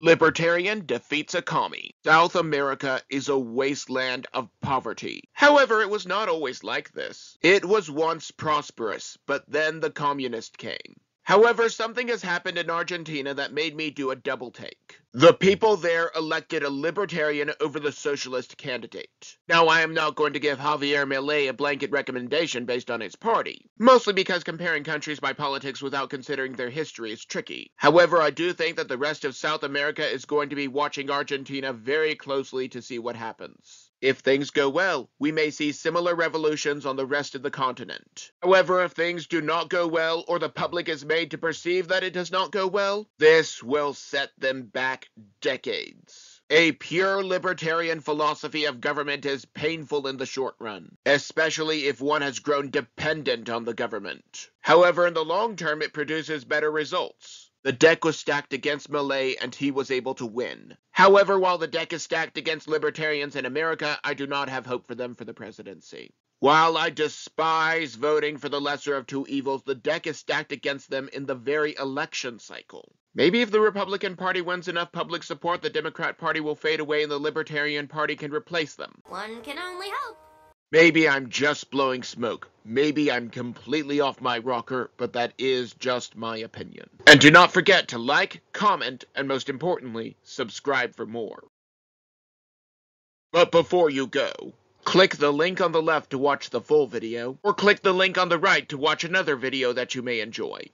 Libertarian defeats a commie. South America is a wasteland of poverty. However, it was not always like this. It was once prosperous, but then the communist came. However, something has happened in Argentina that made me do a double take. The people there elected a libertarian over the socialist candidate. Now, I am not going to give Javier Milei a blanket recommendation based on his party, mostly because comparing countries by politics without considering their history is tricky. However, I do think that the rest of South America is going to be watching Argentina very closely to see what happens. If things go well, we may see similar revolutions on the rest of the continent. However, if things do not go well or the public is made to perceive that it does not go well, this will set them back decades. A pure libertarian philosophy of government is painful in the short run, especially if one has grown dependent on the government. However, in the long term, it produces better results. The deck was stacked against Milei and he was able to win. However, while the deck is stacked against libertarians in America, I do not have hope for them for the presidency. While I despise voting for the lesser of two evils, the deck is stacked against them in the very election cycle. Maybe if the Republican Party wins enough public support, the Democrat Party will fade away and the Libertarian Party can replace them. One can only hope. Maybe I'm just blowing smoke. Maybe I'm completely off my rocker, but that is just my opinion. And do not forget to like, comment, and most importantly, subscribe for more. But before you go, click the link on the left to watch the full video, or click the link on the right to watch another video that you may enjoy.